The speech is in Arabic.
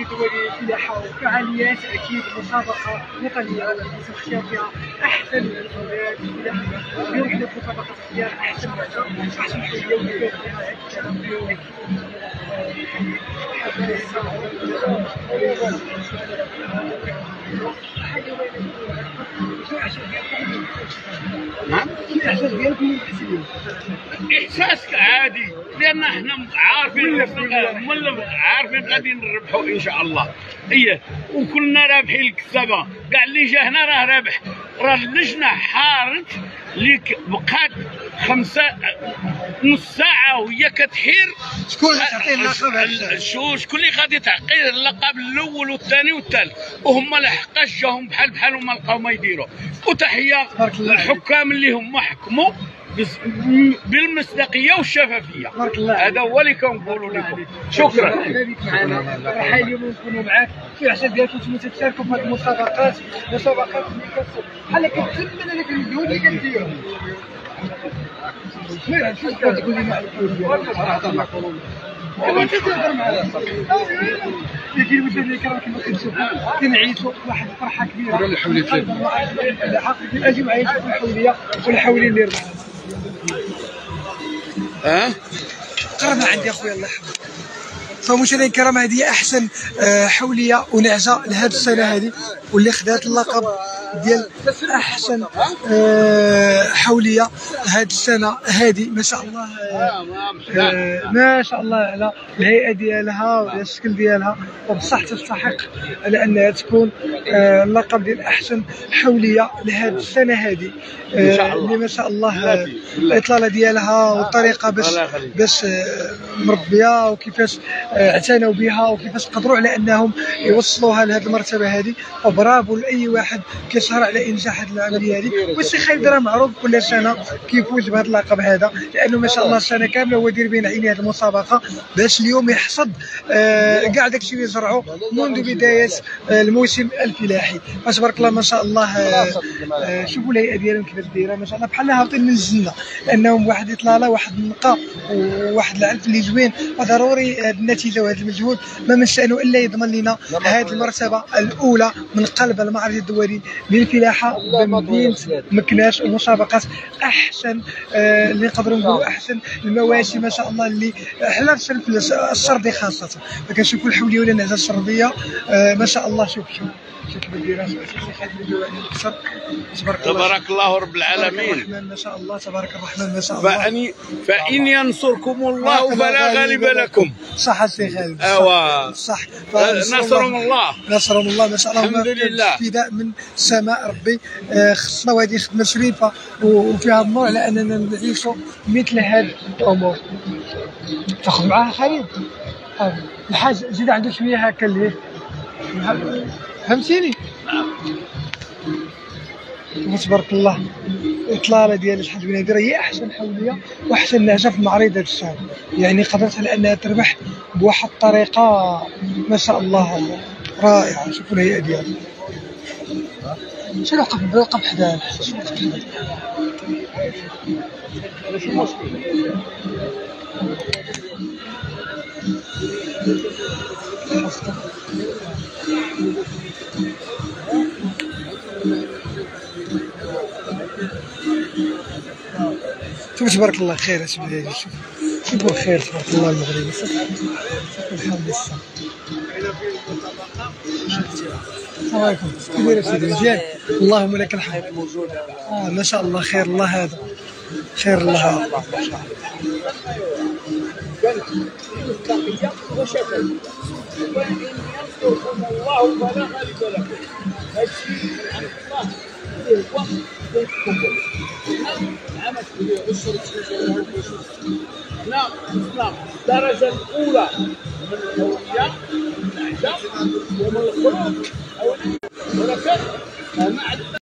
المعرض الدولي للفلاحه وفعاليات أكيد مسابقة وطنيه يتم اختيار فيها أحسن الفلاحه اليوم حنا في مسابقة اختيار أحسن معجم أحسن هذا الكلام نعم الاحساس ديالكم احساسك عادي لأن إحنا عارفين مولف عارفين غادي نربحوا إن شاء الله. إيه وكلنا رابحين الكتابه كاع اللي جا هنا راه رابح. راه اللجنه حارت ليك بقات خمسة نص ساعة وهي كتحير. شكون اللي تعطيه اللقب؟ شو شكون اللي غادي تعطيه اللقب الأول والثاني والثالث؟ وهم لحقاش جاهم بحال بحال وما لقاو ما يديروا. عليك. للحكام اللي هم حكموا بالمصداقية والشفافية. بارك الله. هذا هو اللي كنقولوا لكم. شكرا. مرحبا بك معنا فرحان اليوم نكونوا معاك. في الاحساس ديالكم أنتم تشاركوا في هذه المسابقات. مسابقات بحال كتثمن هذاك المجهود اللي كديروا اسمع شوف كتقول لي مع كما تتهضر معنا لكن المشاهدين الكرام كما كنشوفوا كنعيشوا واحد الفرحه كبيره الحوليه أجي معايا نشوف الحوليه والحولين اللي ربحوا ها؟ قربنا عندي أخويا الله يحفظك. فمشاهدينا الكرام هذه أحسن آه، حولية ونعجه لهذه السنة هذه واللي خدات اللقب ديال أحسن آه، حولية هذه السنة هذه ما شاء الله آه، ما شاء الله على الهيئة ديالها وعلى الشكل ديالها وبصح تستحق على أنها تكون اللقب ديال أحسن حولية لهذه السنة هذه. اللي ما شاء الله. الاطلاله ديالها والطريقة باش. باش مربية وكيفاش اعتنوا بها وكيفاش قدروا على انهم يوصلوها لهذه المرتبة هذه. وبرافو لأي واحد كيسهر على إنجاح هذه العملية هذه. والسي خالد راه معروف كل سنة كيفوز بهذا اللقب هذا لأنه ما شاء الله السنة كاملة هو يدير بين عيني هذه المسابقة. باش اليوم يحصد آه، كاع داكشي اللي زرعوا منذ بداية آه، الموسم الفلاحي. فتبارك الله ما شاء الله آه، شوفوا الهيئه ديالهم كيفاش دايره ما شاء الله بحال هابطين من الجنة لانهم واحد اطلاله واحد النقاء وواحد العلف اللي زوين. وضروري هذه النتيجه وهذا المجهود ما من شانه الا يضمن لنا هذه المرتبه الاولى من قلب المعرض الدولي للفلاحه بمدينه مكناس ومسابقه احسن آه، اللي نقدروا نقولوا احسن المواسم ما شاء الله اللي حنا في السلف السردي خاصه فكنشوفوا الحوليه ولا النعجه السرديه آه، ما شاء الله شوف شوف تبارك الله رب تبارك العالمين الرحمن ما شاء الله تبارك الرحمن ما شاء الله فأني فإن ينصركم الله فلا غالب لكم صح خالد أيوا. صح نصرهم الله نصرهم الله. ما شاء الله الحمد لله. فداء من سماء ربي. آه، خصنا وهذه خدمة شريفة وفيها النور على أننا نعيشوا مثل هذه الأمور. تاخذ معاها خالد آه، الحاج زيد عنده شوية هكا اللي فهمتيني؟ تبارك الله. الاطلاله ديال هادي راه هي أحسن حولية وأحسن نعجه في المعرض هذا السنة يعني قدرت على أنها تربح بواحد الطريقة ما شاء الله رائعة. شوفوا الهيئة ديالها. شنو وقف وقف حدا شوف تبارك الله خير اسمع هذه شوف شوفوا الخير تبارك الله شوف الحمد لله السلام عليكم كيف داير سيدي مزيان اللهم لك الحمد آه ما شاء الله خير الله هذا خير الله. هذا نعم نعم الدرجة الأولى من الهوية من ومن الخلق ولكن مع